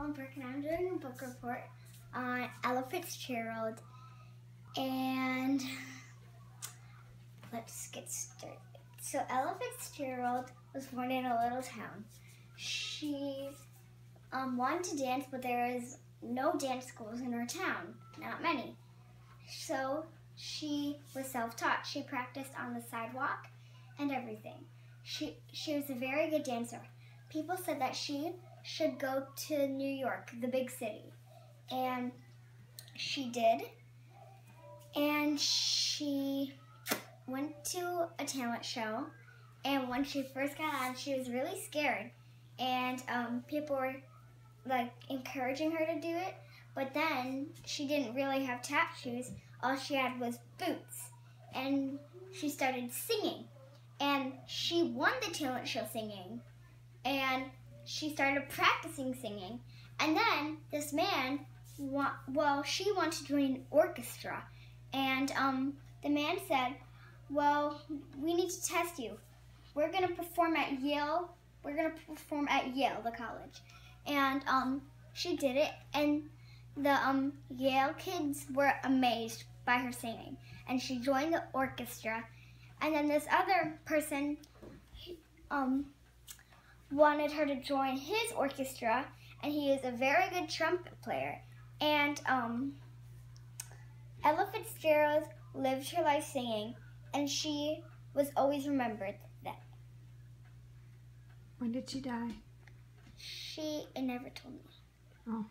Ellen Burke, and I'm doing a book report on Ella Fitzgerald. And let's get started. So, Ella Fitzgerald was born in a little town. She um, wanted to dance, but there is no dance schools in her town, not many. So, she was self taught. She practiced on the sidewalk and everything. She, she was a very good dancer. People said that she should go to New York, the big city. And she did. And she went to a talent show. And when she first got on, she was really scared. And um, people were like encouraging her to do it. But then she didn't really have tap shoes. All she had was boots. And she started singing. And she won the talent show singing. And she started practicing singing. And then this man, wa- well, she wanted to join an orchestra. And um, the man said, Well, we need to test you. We're going to perform at Yale. We're going to perform at Yale, the college. And um, she did it. And the um, Yale kids were amazed by her singing. And she joined the orchestra. And then this other person, um, wanted her to join his orchestra, and he is a very good trumpet player. And um, Ella Fitzgerald lived her life singing, and she was always remembered that When did she die? she it never told me. Oh.